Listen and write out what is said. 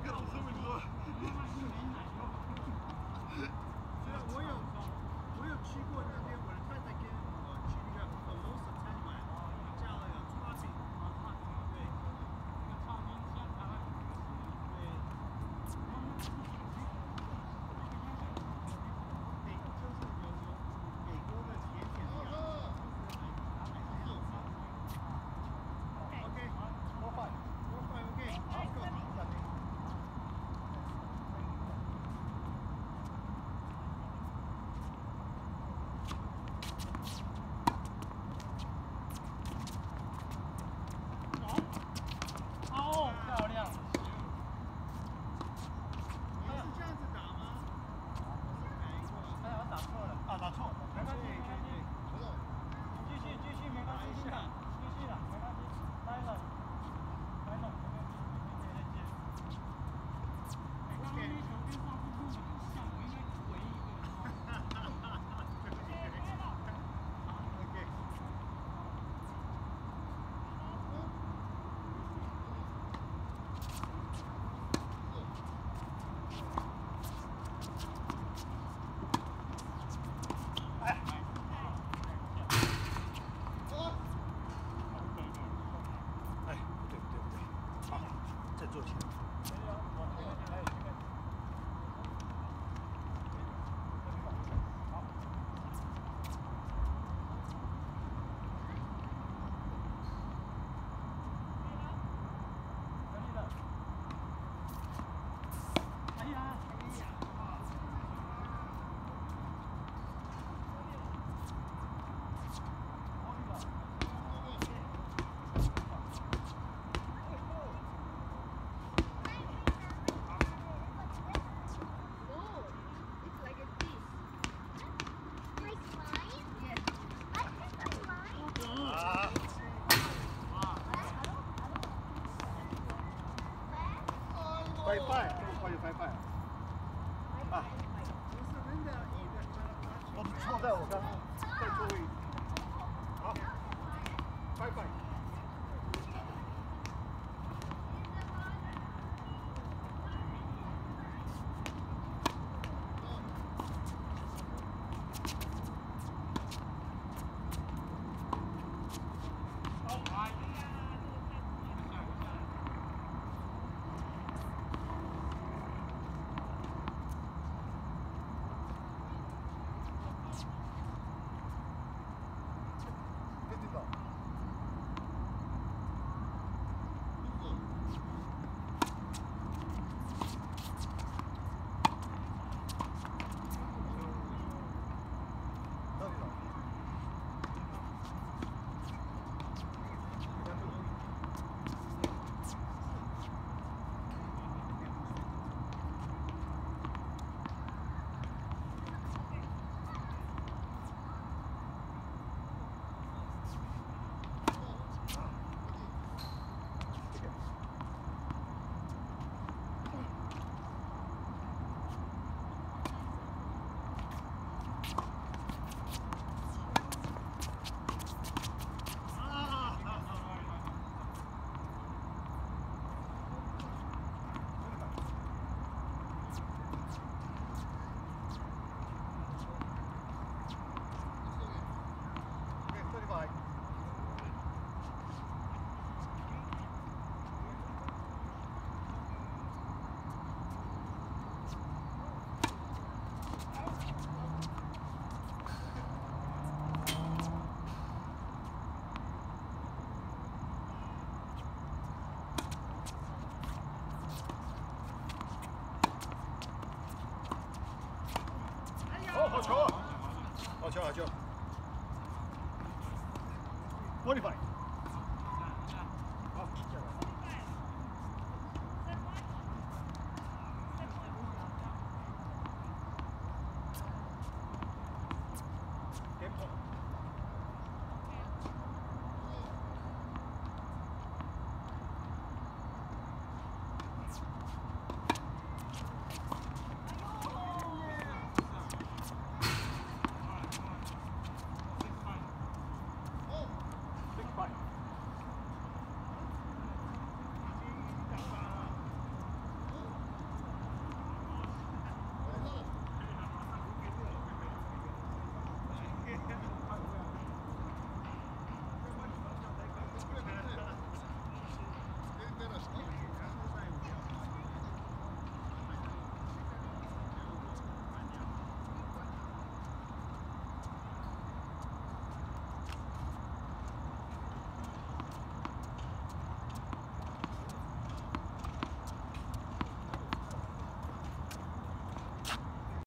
Girl, come and. 做题。没有，我这个还有一个。拜拜，过去拜拜。啊，我错在我刚在座位，好，拜拜。Roger. 45.